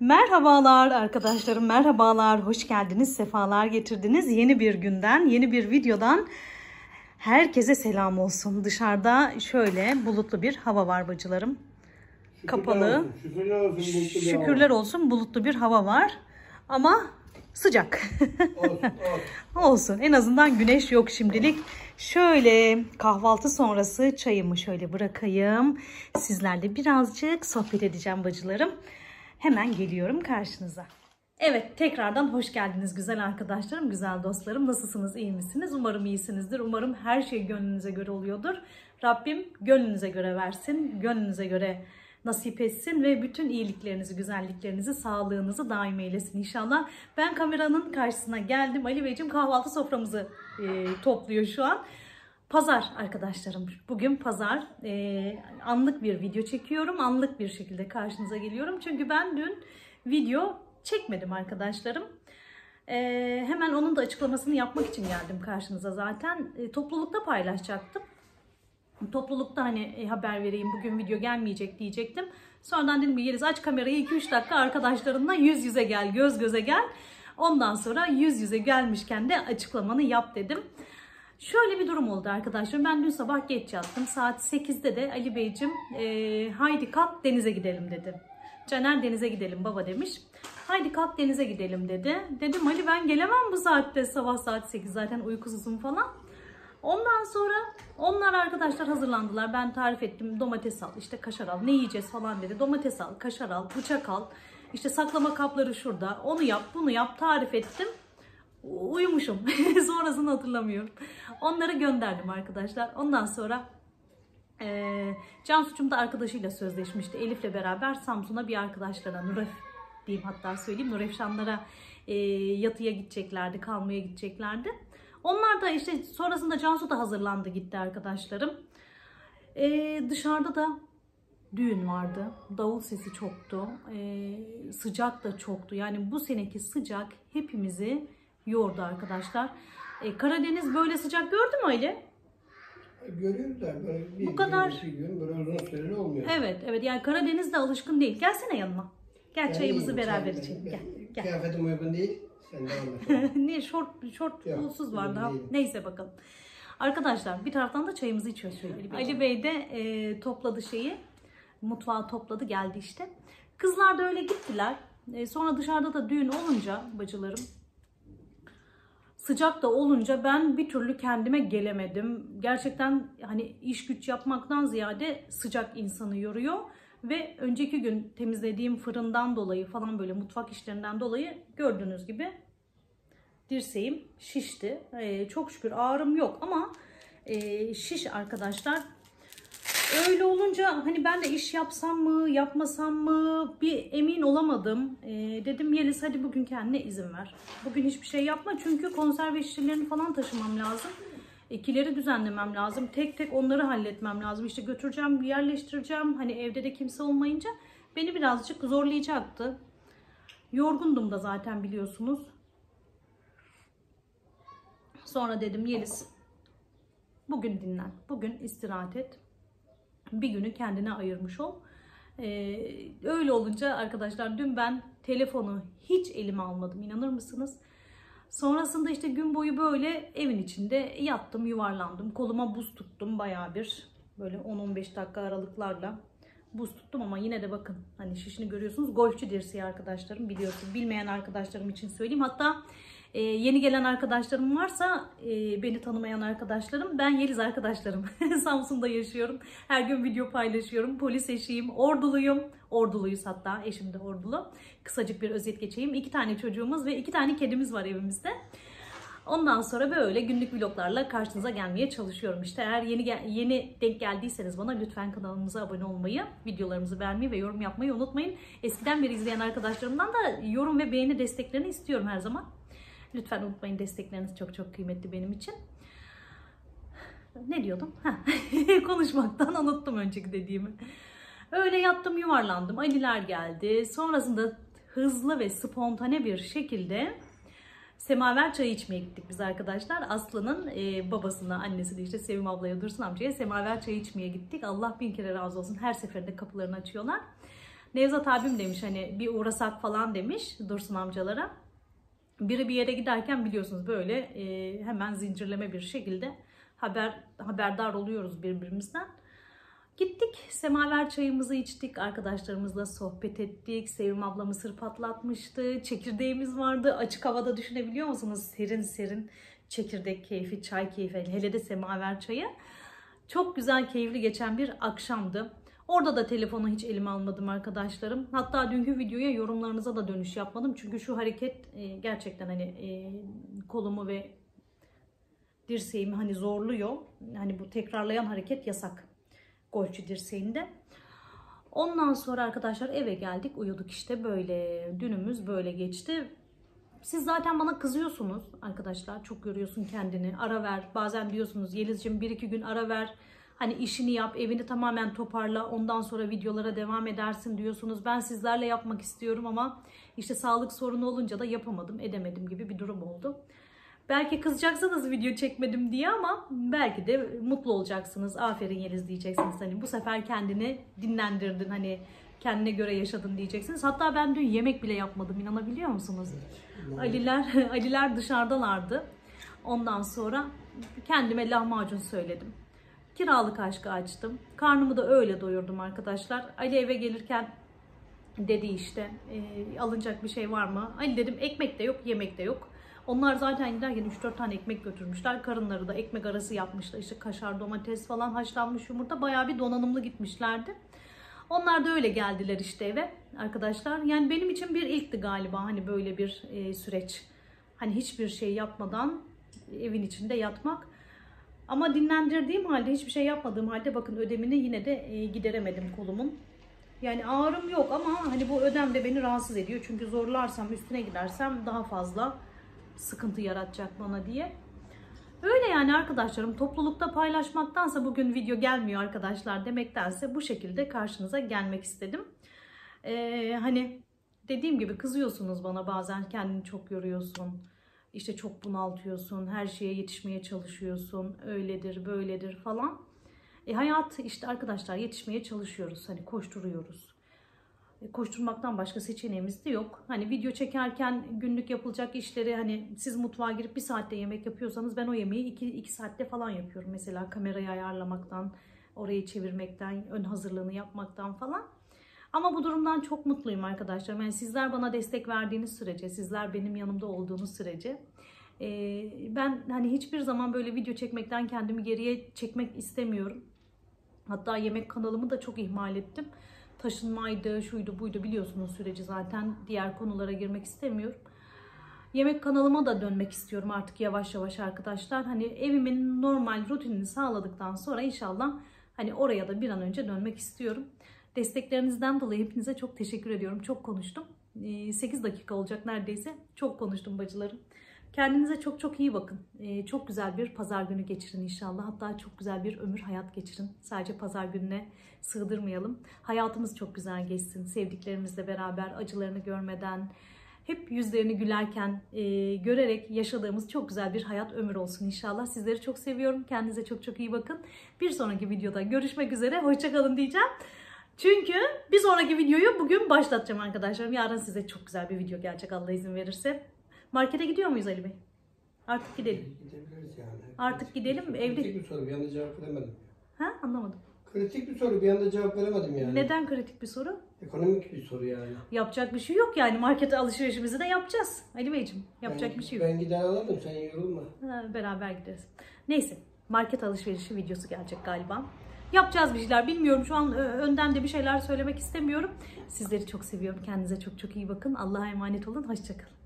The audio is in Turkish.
Merhabalar arkadaşlarım, merhabalar. Hoş geldiniz, sefalar getirdiniz. Yeni bir günden, yeni bir videodan herkese selam olsun. Dışarıda şöyle bulutlu bir hava var bacılarım. Kapalı. Olsun, şükürler olsun. bulutlu bir hava. Şükürler olsun bulutlu bir hava var. Ama sıcak. Olsun, olsun. Olsun. En azından güneş yok şimdilik. Şöyle kahvaltı sonrası çayımı şöyle bırakayım. Sizlerle birazcık sohbet edeceğim bacılarım. Hemen geliyorum karşınıza. Evet tekrardan hoş geldiniz güzel arkadaşlarım, güzel dostlarım. Nasılsınız, iyi misiniz? Umarım iyisinizdir. Umarım her şey gönlünüze göre oluyordur. Rabbim gönlünüze göre versin, gönlünüze göre nasip etsin ve bütün iyiliklerinizi, güzelliklerinizi, sağlığınızı daim eylesin inşallah. Ben kameranın karşısına geldim. Ali Beyciğim kahvaltı soframızı e, topluyor şu an. Pazar arkadaşlarım. Bugün pazar. E, anlık bir video çekiyorum. Anlık bir şekilde karşınıza geliyorum. Çünkü ben dün video çekmedim arkadaşlarım. E, hemen onun da açıklamasını yapmak için geldim karşınıza zaten. E, toplulukta paylaşacaktım. Toplulukta hani e, haber vereyim bugün video gelmeyecek diyecektim. Sonradan dedim Yeliz aç kamerayı 2-3 dakika arkadaşlarınla yüz yüze gel, göz göze gel. Ondan sonra yüz yüze gelmişken de açıklamanı yap dedim. Şöyle bir durum oldu arkadaşlar. Ben dün sabah geç yattım. Saat 8'de de Ali Beyciğim e, haydi kalk denize gidelim dedi. Caner denize gidelim baba demiş. Haydi kalk denize gidelim dedi. Dedim Ali ben gelemem bu saatte sabah saat 8 zaten uykusuzum falan. Ondan sonra onlar arkadaşlar hazırlandılar. Ben tarif ettim domates al işte kaşar al ne yiyeceğiz falan dedi. Domates al kaşar al bıçak al işte saklama kapları şurada onu yap bunu yap tarif ettim. Uyumuşum. Sonrasını hatırlamıyorum. Onları gönderdim arkadaşlar. Ondan sonra e, Cansu'cum da arkadaşıyla sözleşmişti. Elif'le beraber Samsun'a bir arkadaşlara Nuref diyeyim hatta söyleyeyim. Nurefşanlara e, yatıya gideceklerdi, kalmaya gideceklerdi. Onlar da işte sonrasında Cansu da hazırlandı gitti arkadaşlarım. E, dışarıda da düğün vardı. Davul sesi çoktu. E, sıcak da çoktu. Yani bu seneki sıcak hepimizi yordu arkadaşlar. E, Karadeniz böyle sıcak gördü mü Ali? Görüyoruz da böyle bir Bu kadar- gün, iki gün böyle uzun süreli olmuyor. Evet, evet. Yani Karadeniz de alışkın değil. Gelsene yanıma. Gel Ben çayımızı iyiyim, beraber sen- içelim. Gel, ben- gel. Kıyafetim uygun değil. Sen devam et. Niye şort şort Yok, bulsuz var daha. değil. Neyse bakalım. Arkadaşlar bir taraftan da çayımızı içiyoruz şöyle. Ali Bey de e, topladı şeyi. Mutfağı topladı geldi işte. Kızlar da öyle gittiler. E, sonra dışarıda da düğün olunca bacılarım sıcak da olunca ben bir türlü kendime gelemedim. Gerçekten hani iş güç yapmaktan ziyade sıcak insanı yoruyor. Ve önceki gün temizlediğim fırından dolayı falan böyle mutfak işlerinden dolayı gördüğünüz gibi dirseğim şişti. Ee, çok şükür ağrım yok ama e, şiş arkadaşlar. Öyle olunca hani ben de iş yapsam mı yapmasam mı bir emin olamadım. Ee, dedim Yeliz hadi bugün kendine izin ver. Bugün hiçbir şey yapma çünkü konserve işlerini falan taşımam lazım. Ekileri düzenlemem lazım. Tek tek onları halletmem lazım. İşte götüreceğim, yerleştireceğim. Hani evde de kimse olmayınca beni birazcık zorlayacaktı. Yorgundum da zaten biliyorsunuz. Sonra dedim Yeliz bugün dinlen. Bugün istirahat et. Bir günü kendine ayırmış ol. Ee, öyle olunca arkadaşlar dün ben telefonu hiç elime almadım inanır mısınız? Sonrasında işte gün boyu böyle evin içinde yattım yuvarlandım. Koluma buz tuttum bayağı bir böyle 10-15 dakika aralıklarla buz tuttum ama yine de bakın hani şişini görüyorsunuz. Golfçü dirseği arkadaşlarım biliyorsun. Bilmeyen arkadaşlarım için söyleyeyim. Hatta e, yeni gelen arkadaşlarım varsa e, beni tanımayan arkadaşlarım ben Yeliz arkadaşlarım. Samsun'da yaşıyorum. Her gün video paylaşıyorum. Polis eşiyim. Orduluyum. Orduluyuz hatta. Eşim de ordulu. Kısacık bir özet geçeyim. İki tane çocuğumuz ve iki tane kedimiz var evimizde. Ondan sonra böyle günlük vloglarla karşınıza gelmeye çalışıyorum. İşte eğer yeni yeni denk geldiyseniz bana lütfen kanalımıza abone olmayı, videolarımızı beğenmeyi ve yorum yapmayı unutmayın. Eskiden beri izleyen arkadaşlarımdan da yorum ve beğeni desteklerini istiyorum her zaman. Lütfen unutmayın destekleriniz çok çok kıymetli benim için. Ne diyordum? Konuşmaktan unuttum önceki dediğimi. Öyle yattım yuvarlandım. Aliler geldi. Sonrasında hızlı ve spontane bir şekilde semaver çayı içmeye gittik biz arkadaşlar. Aslı'nın e, babasına, annesi de işte Sevim ablaya, Dursun amcaya semaver çayı içmeye gittik. Allah bin kere razı olsun. Her seferinde kapılarını açıyorlar. Nevzat abim demiş hani bir uğrasak falan demiş Dursun amcalara. Biri bir yere giderken biliyorsunuz böyle e, hemen zincirleme bir şekilde haber haberdar oluyoruz birbirimizden. Gittik semaver çayımızı içtik arkadaşlarımızla sohbet ettik. Sevim abla mısır patlatmıştı. Çekirdeğimiz vardı. Açık havada düşünebiliyor musunuz? Serin serin çekirdek keyfi, çay keyfi hele de semaver çayı. Çok güzel keyifli geçen bir akşamdı. Orada da telefonu hiç elime almadım arkadaşlarım. Hatta dünkü videoya yorumlarınıza da dönüş yapmadım. Çünkü şu hareket e, gerçekten hani e, kolumu ve dirseğimi hani zorluyor. Hani bu tekrarlayan hareket yasak. Golfçü dirseğinde. Ondan sonra arkadaşlar eve geldik uyuduk işte böyle dünümüz böyle geçti. Siz zaten bana kızıyorsunuz arkadaşlar çok görüyorsun kendini ara ver bazen diyorsunuz Yeliz'cim bir iki gün ara ver hani işini yap evini tamamen toparla ondan sonra videolara devam edersin diyorsunuz. Ben sizlerle yapmak istiyorum ama işte sağlık sorunu olunca da yapamadım edemedim gibi bir durum oldu. Belki kızacaksınız video çekmedim diye ama belki de mutlu olacaksınız. Aferin Yeliz diyeceksiniz. Hani bu sefer kendini dinlendirdin. Hani kendine göre yaşadın diyeceksiniz. Hatta ben dün yemek bile yapmadım. inanabiliyor musunuz? Aliler Aliler dışarıdalardı. Ondan sonra kendime lahmacun söyledim. Kiralık aşkı açtım. Karnımı da öyle doyurdum arkadaşlar. Ali eve gelirken dedi işte e, alınacak bir şey var mı? Ali dedim ekmek de yok yemek de yok. Onlar zaten giderken 3-4 tane ekmek götürmüşler. Karınları da ekmek arası yapmışlar. İşte kaşar, domates falan haşlanmış yumurta. Bayağı bir donanımlı gitmişlerdi. Onlar da öyle geldiler işte eve arkadaşlar. Yani benim için bir ilkti galiba hani böyle bir e, süreç. Hani hiçbir şey yapmadan evin içinde yatmak. Ama dinlendirdiğim halde hiçbir şey yapmadığım halde bakın ödemini yine de e, gideremedim kolumun. Yani ağrım yok ama hani bu ödem de beni rahatsız ediyor. Çünkü zorlarsam üstüne gidersem daha fazla sıkıntı yaratacak bana diye. Öyle yani arkadaşlarım toplulukta paylaşmaktansa bugün video gelmiyor arkadaşlar demektense bu şekilde karşınıza gelmek istedim. Ee, hani dediğim gibi kızıyorsunuz bana bazen kendini çok yoruyorsun. İşte çok bunaltıyorsun, her şeye yetişmeye çalışıyorsun, öyledir, böyledir falan. E hayat işte arkadaşlar yetişmeye çalışıyoruz, hani koşturuyoruz. E, koşturmaktan başka seçeneğimiz de yok. Hani video çekerken günlük yapılacak işleri hani siz mutfağa girip bir saatte yemek yapıyorsanız ben o yemeği iki, iki saatte falan yapıyorum. Mesela kamerayı ayarlamaktan, orayı çevirmekten, ön hazırlığını yapmaktan falan. Ama bu durumdan çok mutluyum arkadaşlar. Yani sizler bana destek verdiğiniz sürece, sizler benim yanımda olduğunuz sürece ben hani hiçbir zaman böyle video çekmekten kendimi geriye çekmek istemiyorum. Hatta yemek kanalımı da çok ihmal ettim taşınmaydı, şuydu buydu biliyorsunuz süreci zaten. Diğer konulara girmek istemiyorum. Yemek kanalıma da dönmek istiyorum artık yavaş yavaş arkadaşlar. Hani evimin normal rutinini sağladıktan sonra inşallah hani oraya da bir an önce dönmek istiyorum. Desteklerinizden dolayı hepinize çok teşekkür ediyorum. Çok konuştum. 8 dakika olacak neredeyse. Çok konuştum bacılarım. Kendinize çok çok iyi bakın. Ee, çok güzel bir pazar günü geçirin inşallah. Hatta çok güzel bir ömür hayat geçirin. Sadece pazar gününe sığdırmayalım. Hayatımız çok güzel geçsin. Sevdiklerimizle beraber acılarını görmeden, hep yüzlerini gülerken e, görerek yaşadığımız çok güzel bir hayat ömür olsun inşallah. Sizleri çok seviyorum. Kendinize çok çok iyi bakın. Bir sonraki videoda görüşmek üzere. Hoşçakalın diyeceğim. Çünkü bir sonraki videoyu bugün başlatacağım arkadaşlarım. Yarın size çok güzel bir video gelecek Allah izin verirse. Markete gidiyor muyuz Ali Bey? Artık gidelim. Gidebiliriz yani. Artık gidelim, Kritik evli- bir soru bir anda cevap veremedim. Ha anlamadım. Kritik bir soru bir anda cevap veremedim yani. Neden kritik bir soru? Ekonomik bir soru yani. Yapacak bir şey yok yani. Markete alışverişimizi de yapacağız. Ali Beyciğim yapacak ben, bir şey yok. Ben gider alırım sen yorulma. Ha, beraber gideriz. Neyse market alışverişi videosu gelecek galiba. Yapacağız bir şeyler bilmiyorum. Şu an önden de bir şeyler söylemek istemiyorum. Sizleri çok seviyorum. Kendinize çok çok iyi bakın. Allah'a emanet olun. Hoşçakalın.